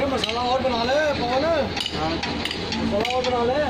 ਮਸਾਲਾ ਹੋਰ ਬਣਾ ਲੈ ਪਵਨ ਮਸਾਲਾ ਹੋਰ ਬਣਾ ਲੈ।